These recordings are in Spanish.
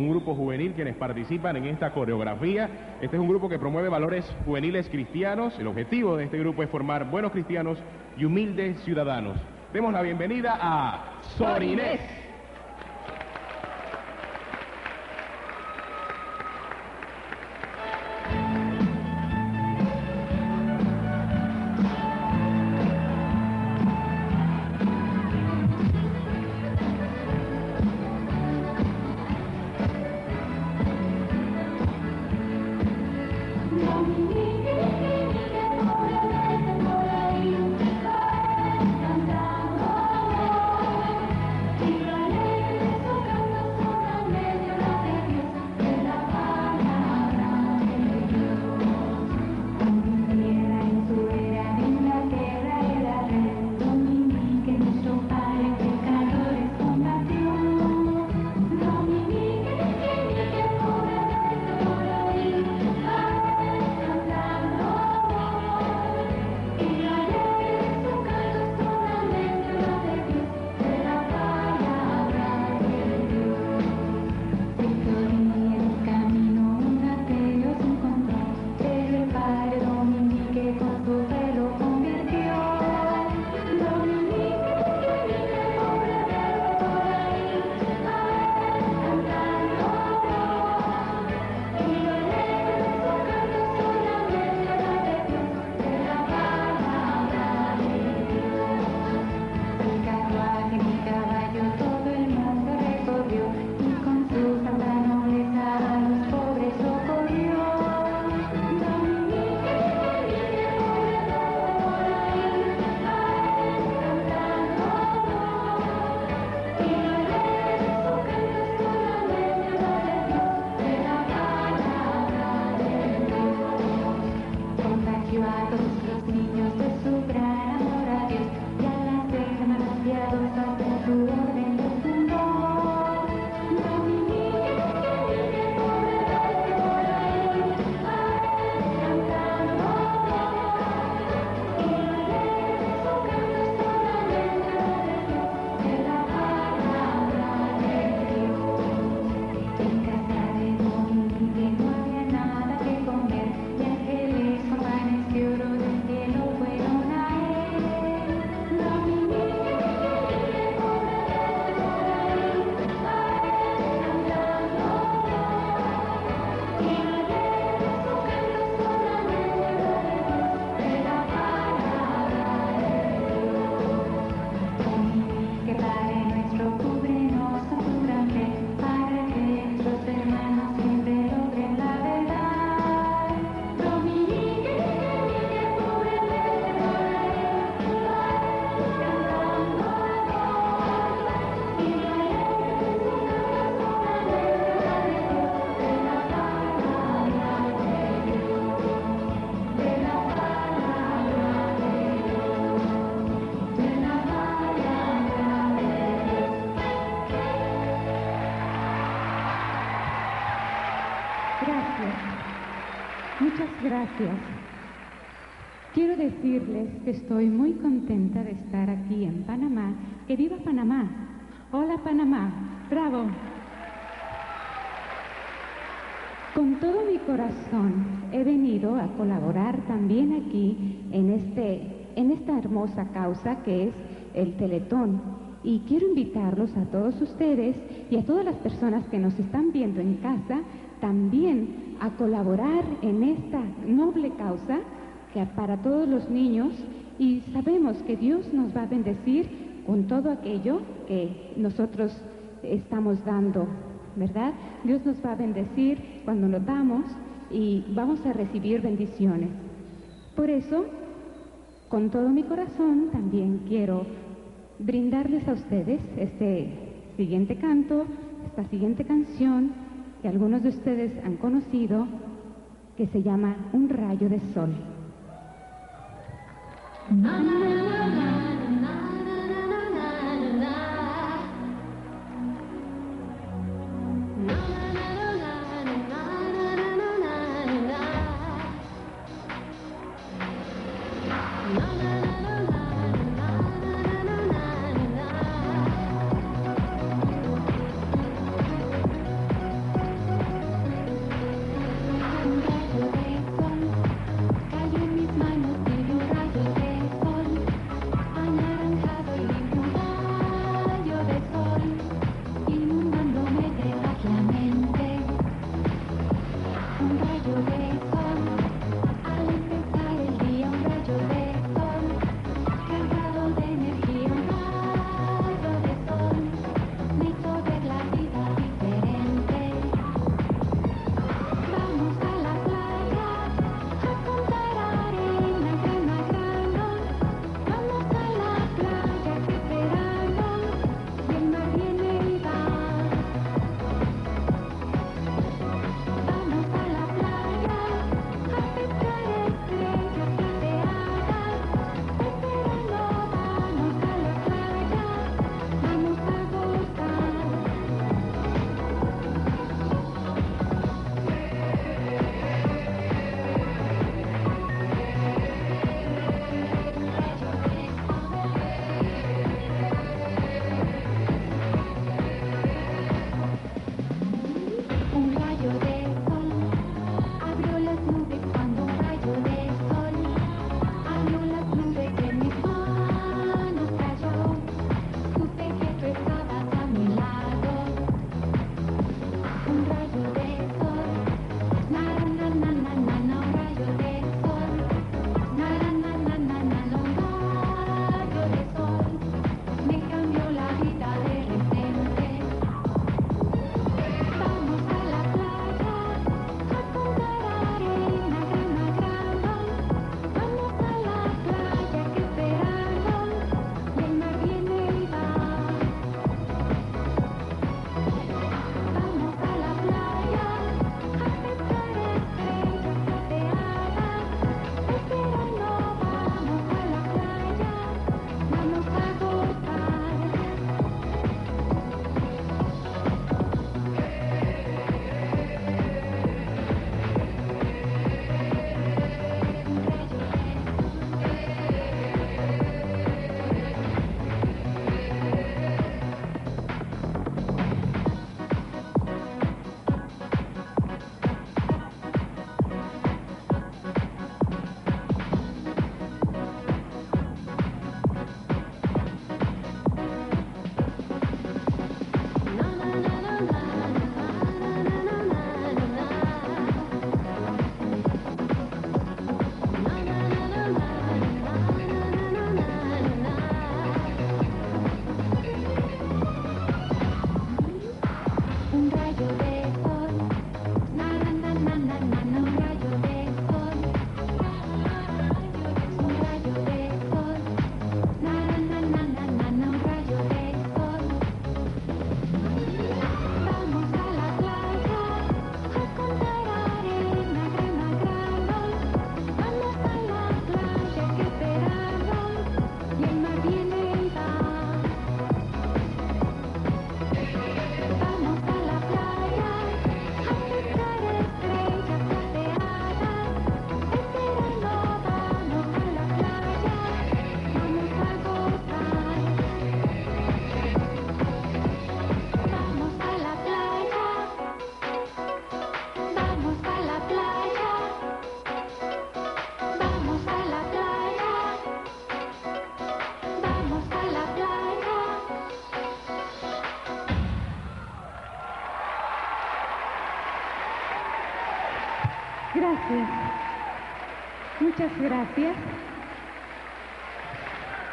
un grupo juvenil quienes participan en esta coreografía. Este es un grupo que promueve valores juveniles cristianos. El objetivo de este grupo es formar buenos cristianos y humildes ciudadanos. Demos la bienvenida a Sorinés. Gracias. Quiero decirles que estoy muy contenta de estar aquí en Panamá. ¡Que viva Panamá! Hola Panamá, bravo. Con todo mi corazón he venido a colaborar también aquí en, este, en esta hermosa causa que es el Teletón. Y quiero invitarlos a todos ustedes y a todas las personas que nos están viendo en casa también a colaborar en esta noble causa que para todos los niños y sabemos que Dios nos va a bendecir con todo aquello que nosotros estamos dando, ¿verdad? Dios nos va a bendecir cuando lo damos y vamos a recibir bendiciones. Por eso, con todo mi corazón, también quiero brindarles a ustedes este siguiente canto, esta siguiente canción que algunos de ustedes han conocido, que se llama Un rayo de sol.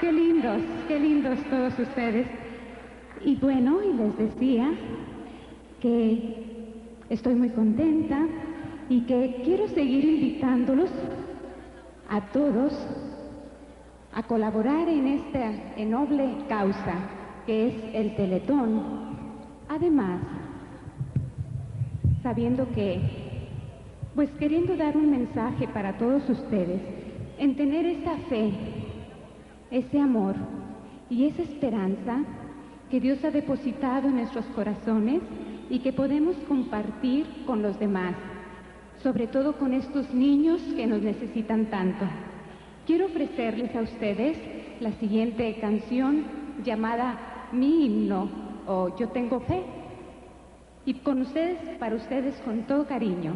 Qué lindos, qué lindos todos ustedes. Y bueno, y les decía que estoy muy contenta y que quiero seguir invitándolos a todos a colaborar en esta noble causa que es el Teletón. Además, sabiendo que, pues queriendo dar un mensaje para todos ustedes, en tener esa fe, ese amor y esa esperanza que Dios ha depositado en nuestros corazones y que podemos compartir con los demás, sobre todo con estos niños que nos necesitan tanto. Quiero ofrecerles a ustedes la siguiente canción llamada Mi himno o Yo tengo fe. Y con ustedes, para ustedes, con todo cariño.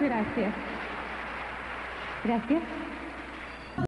Gracias. Gracias.